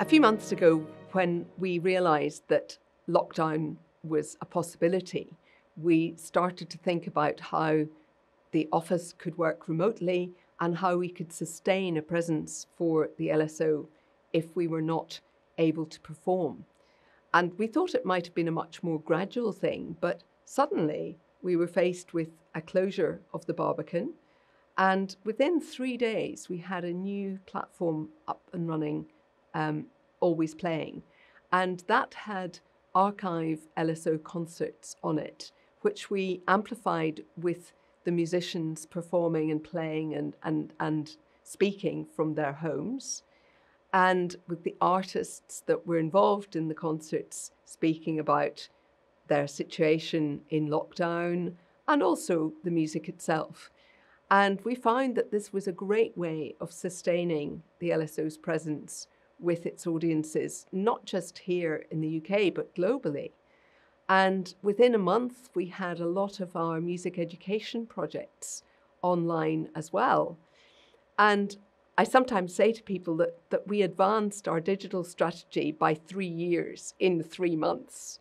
A few months ago, when we realised that lockdown was a possibility, we started to think about how the office could work remotely and how we could sustain a presence for the LSO if we were not able to perform. And we thought it might have been a much more gradual thing, but suddenly we were faced with a closure of the Barbican. And within three days, we had a new platform up and running, um, always playing. And that had archive LSO concerts on it, which we amplified with the musicians performing and playing and, and, and speaking from their homes, and with the artists that were involved in the concerts speaking about their situation in lockdown and also the music itself. And we found that this was a great way of sustaining the LSO's presence with its audiences, not just here in the UK, but globally. And within a month, we had a lot of our music education projects online as well. And I sometimes say to people that, that we advanced our digital strategy by three years in three months.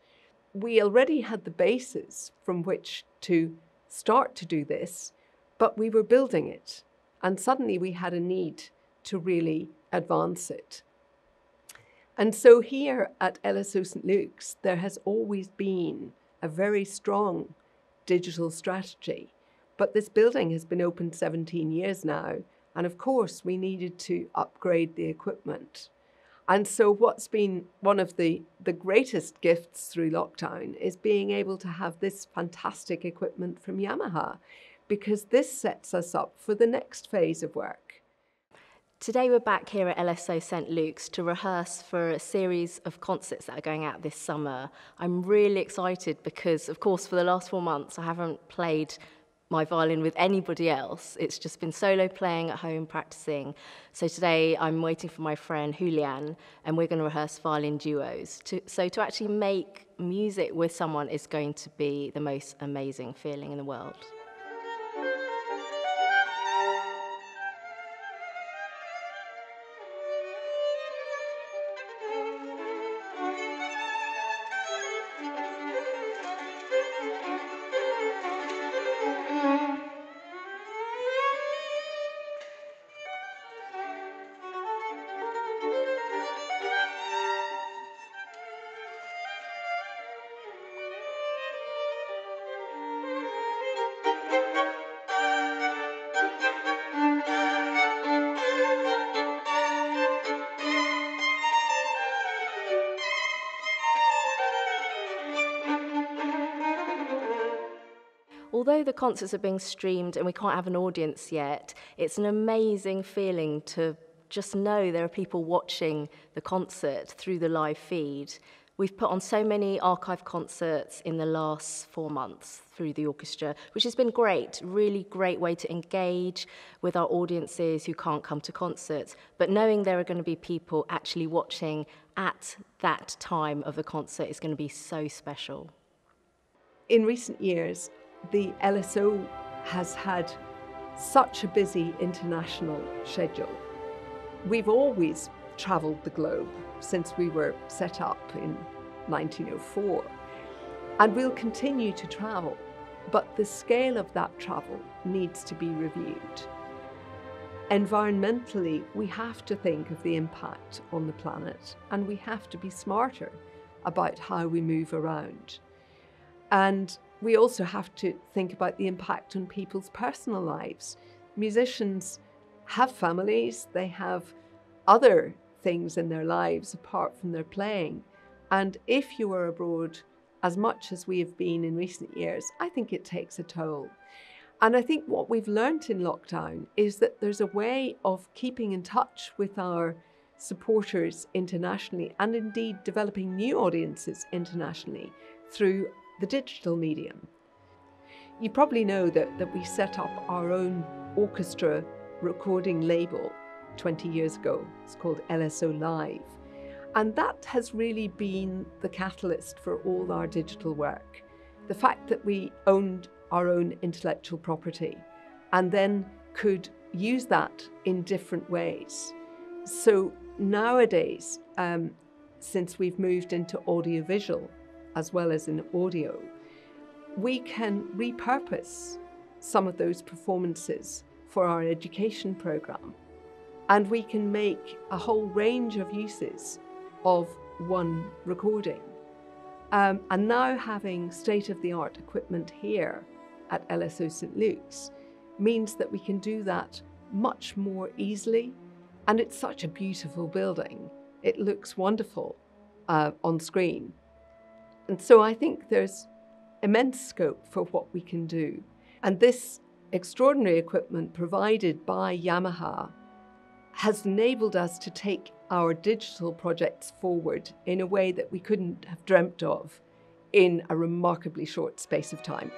We already had the basis from which to start to do this, but we were building it. And suddenly we had a need to really advance it. And so here at LSO St Luke's, there has always been a very strong digital strategy. But this building has been open 17 years now. And of course, we needed to upgrade the equipment. And so, what's been one of the, the greatest gifts through lockdown is being able to have this fantastic equipment from Yamaha, because this sets us up for the next phase of work. Today we're back here at LSO St Luke's to rehearse for a series of concerts that are going out this summer. I'm really excited because, of course, for the last four months I haven't played my violin with anybody else. It's just been solo playing at home, practicing. So today I'm waiting for my friend Julian, and we're going to rehearse violin duos. To, so to actually make music with someone is going to be the most amazing feeling in the world. Although the concerts are being streamed and we can't have an audience yet, it's an amazing feeling to just know there are people watching the concert through the live feed. We've put on so many archive concerts in the last four months through the orchestra, which has been great, really great way to engage with our audiences who can't come to concerts. But knowing there are going to be people actually watching at that time of the concert is going to be so special. In recent years, the LSO has had such a busy international schedule. We've always travelled the globe since we were set up in 1904, and we'll continue to travel, but the scale of that travel needs to be reviewed. Environmentally, we have to think of the impact on the planet and we have to be smarter about how we move around. And we also have to think about the impact on people's personal lives. Musicians have families, they have other things in their lives apart from their playing. And if you are abroad as much as we have been in recent years, I think it takes a toll. And I think what we've learnt in lockdown is that there's a way of keeping in touch with our supporters internationally and indeed developing new audiences internationally through the digital medium. You probably know that, that we set up our own orchestra recording label 20 years ago. It's called LSO Live. And that has really been the catalyst for all our digital work. The fact that we owned our own intellectual property and then could use that in different ways. So nowadays, um, since we've moved into audiovisual as well as in audio, we can repurpose some of those performances for our education program. And we can make a whole range of uses of one recording. Um, and now having state of the art equipment here at LSO St Luke's means that we can do that much more easily. And it's such a beautiful building. It looks wonderful uh, on screen. And so I think there's immense scope for what we can do. And this extraordinary equipment provided by Yamaha has enabled us to take our digital projects forward in a way that we couldn't have dreamt of in a remarkably short space of time.